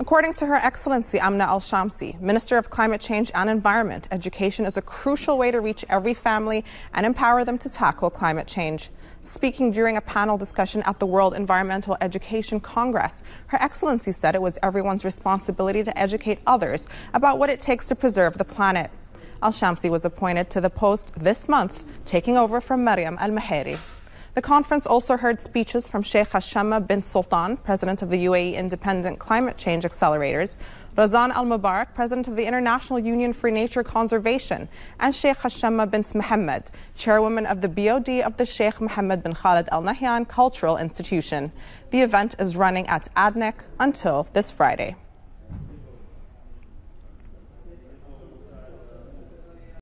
According to Her Excellency Amna Al Shamsi, Minister of Climate Change and Environment, education is a crucial way to reach every family and empower them to tackle climate change. Speaking during a panel discussion at the World Environmental Education Congress, Her Excellency said it was everyone's responsibility to educate others about what it takes to preserve the planet. Al Shamsi was appointed to the post this month, taking over from Mariam Al Maheri. The conference also heard speeches from Sheikha Shamma bint Sultan, president of the UAE Independent Climate Change Accelerators, Razan Al Mubarak, president of the International Union for Nature Conservation, and Sheikha Shamma bint Mohammed, chairwoman of the BOD of the Sheikh Mohammed bin Khalid Al Nahyan Cultural Institution. The event is running at ADNEC until this Friday.